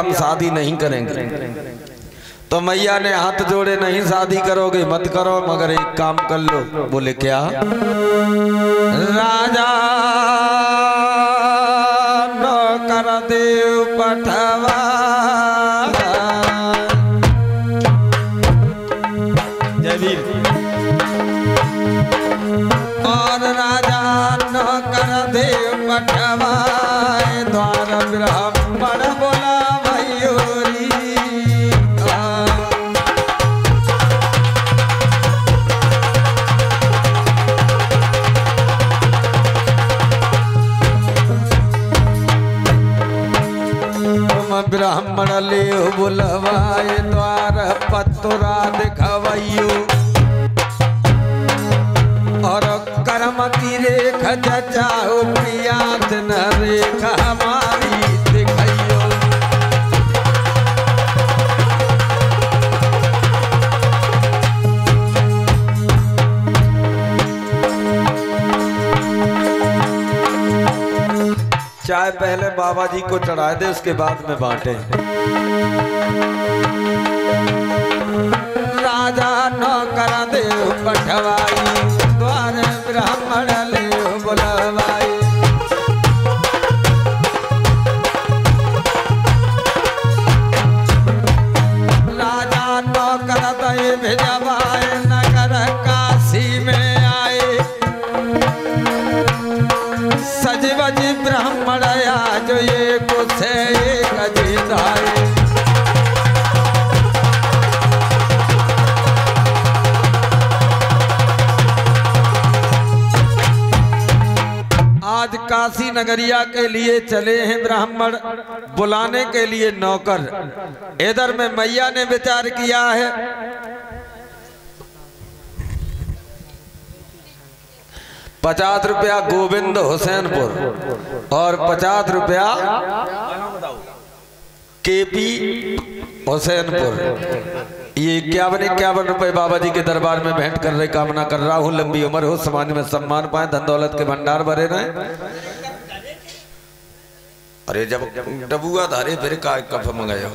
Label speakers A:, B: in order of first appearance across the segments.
A: हम शादी नहीं करेंगे। तो मैया ने हाथ जोड़े, नहीं, शादी करोगे मत करो, मगर एक काम कर लो। बोले, क्या? राजा, नौकर कर देव पठवा बुलवाए द्वार पतुरा दिखवैयो। और कर्म की रेख जचाओ प्रियात न रेख हमारी दिखैयो। चाय पहले बाबा जी को चढ़ा दे, उसके बाद में बांटे। राजा न कर दे ब्राह्मण ले बुलवाई। राजा न कर दे काशी नगरिया के लिए चले हैं ब्राह्मण, बुलाने के लिए नौकर। इधर में मैया ने विचार किया है। पचास रुपया गोविंद हुसैनपुर और पचास रुपया केपी हुसैनपुर। ये इक्यावन इक्यावन रुपए बाबा जी के दरबार में भेंट कर रहे, कामना कर रहा हूँ। लंबी उम्र हो, समाज में सम्मान पाए, धन दौलत के भंडार भरे रहे। अरे जब डबुआ धारे फिर का कफ मंगाया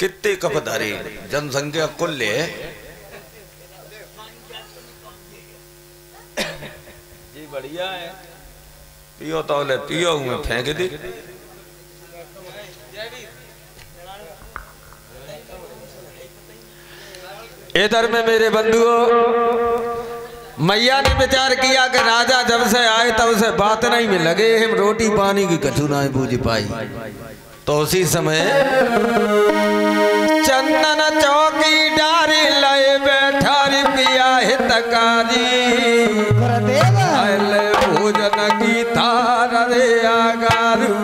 A: कितने कफ धारे? जनसंख्या कुल है जी बढ़िया है। पियो तो ले पियो मैं फेंक दी। इधर में मेरे बंधुओं मैया ने विचार किया कि राजा जब से आए तब से बात नहीं में लगे हम रोटी पानी की कछु ना बूझ पाई। तो उसी समय चंदन चौकी डारी लय बैठा पिया हितकारी। भोजन की थार रे आगारू।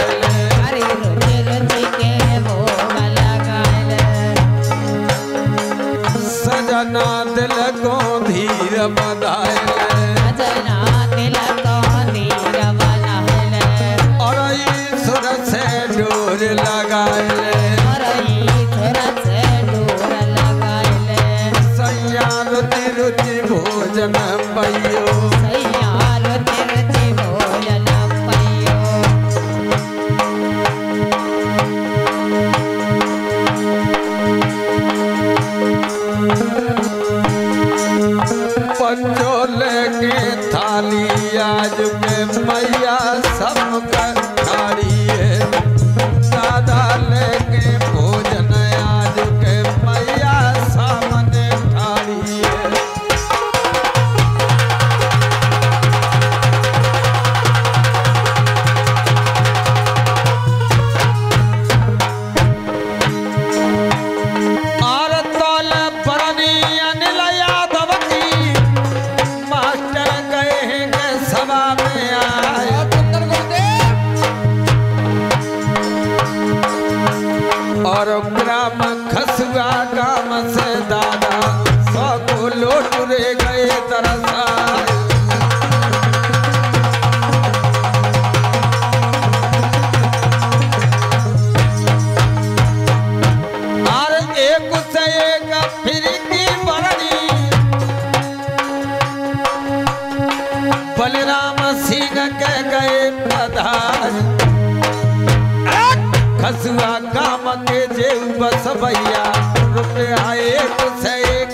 A: के मैया खसुआ काम के जेऊ बस भैया रुपया एक से एक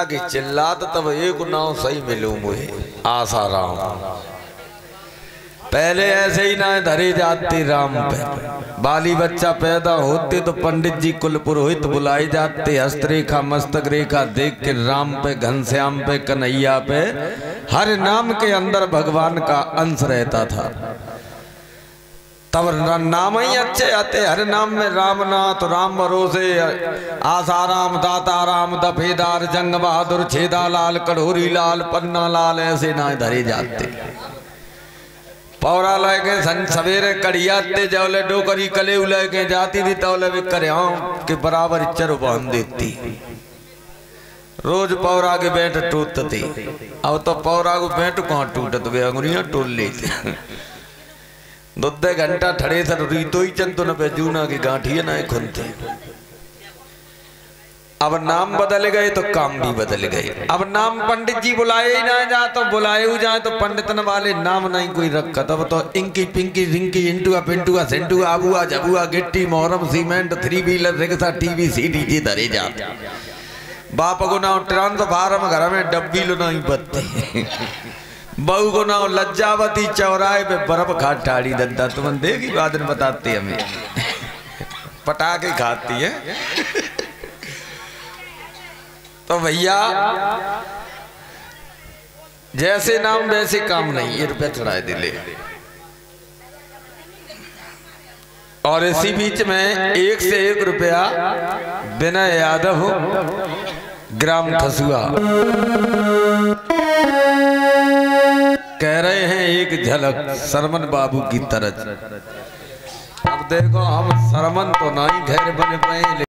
A: संजा की चिल्लात तब एक नाव सही मिलू मुझे। आसाराम पहले ऐसे ही ना धरे जाते राम पे। बाली बच्चा पैदा होते तो पंडित जी कुल पुरोहित बुलाए जाते। हस्तरेखा मस्तक रेखा देख के राम पे, घनश्याम पे, कन्हैया पे, हर नाम के अंदर भगवान का अंश रहता था। तब नाम ही अच्छे आते हर नाम में रामनाथ, राम भरोसे, आसाराम, दाताराम, दफेदार जंग बहादुर छेदा लाल कढ़ोरी लाल पन्ना लाल ऐसे ना धरे जाते। पौरा लेके सवेरे कड़ियाते जौले डोकरी कले लेके जाती थी तौले भी करियाओं के बराबर चर बाँध देती। रोज पौरा के बैठ टूटती। अब तो पौरा को बैठ कहाँ टूटत? वे अंगुरियाँ टूट लेती। दुद्दे घंटा ठड़े सर रीतो ही चंद न पे जूना की गांठिया ना खुनते अब नाम बदल गए तो काम भी बदल गए। अब नाम पंडित जी बुलाए ही ना जा तो बुलाए ही जाए तो पंडितन वाले नाम नहीं कोई रखा तब तो इंकी पिंकी रिंकी इंटुआ पिंटुआ सेंटुआ आबुआ जबुआ गिट्टी Muharram cement three wheeler rickshaw TV CD जी धरे जाते बाप को ना ट्रांसफार्म घर में डब्बी लो नहीं बत्ती। बहू को ना लज्जावती चौराहे पे बर्फ़ खा ठाड़ी दंता। तुम देगी बाद में बताते हमें। पटाखे खाती है। तो भैया, जैसे नाम वैसे काम नहीं। ये रुपया चढ़ाए दिले और इसी बीच में एक से एक रुपया बिना यादव, ग्राम खसुआ कह रहे हैं एक झलक, सरमन बाबू की तरह अब देखो, हम सरमन तो ना ही घर बने पाए